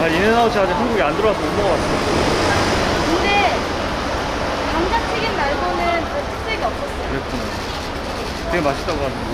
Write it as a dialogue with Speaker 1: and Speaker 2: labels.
Speaker 1: 아, 인앤아웃이 아직 한국에 안 들어와서 못 먹어봤어.
Speaker 2: 근데 감자튀김 말고는 특색이 없었어요.
Speaker 1: 그랬구나. 되게 맛있다고 하는데.